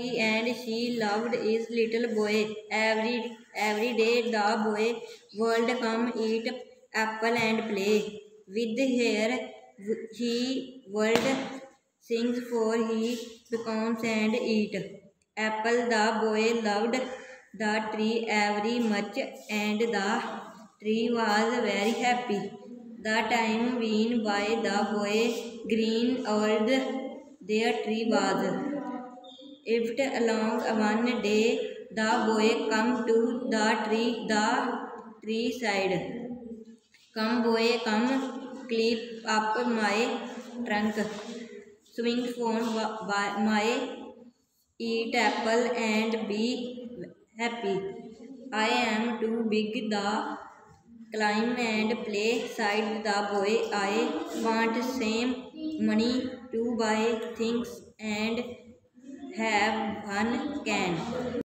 he and she loved his little boy. Every every day the boy would come eat apple and play with her. He would sing for he becomes and eat apple. The boy loved the tree very much and the tree was very happy. The time went by the boy green old their tree was. If along one day the boy come to the tree the tree side. Come boy come clip up my trunk. Swing phone my eat apple and be happy. I am too big the climb and play side the boy. I want same money to buy things and have fun can.